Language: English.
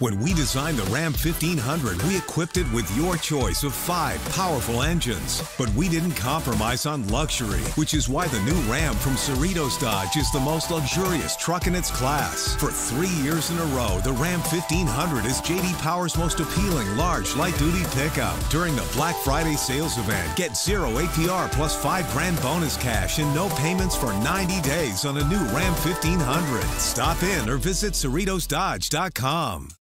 When we designed the Ram 1500, we equipped it with your choice of five powerful engines. But we didn't compromise on luxury, which is why the new Ram from Cerritos Dodge is the most luxurious truck in its class. For three years in a row, the Ram 1500 is JD Power's most appealing large light-duty pickup. During the Black Friday sales event, get zero APR plus five grand bonus cash and no payments for 90 days on a new Ram 1500. Stop in or visit CerritosDodge.com.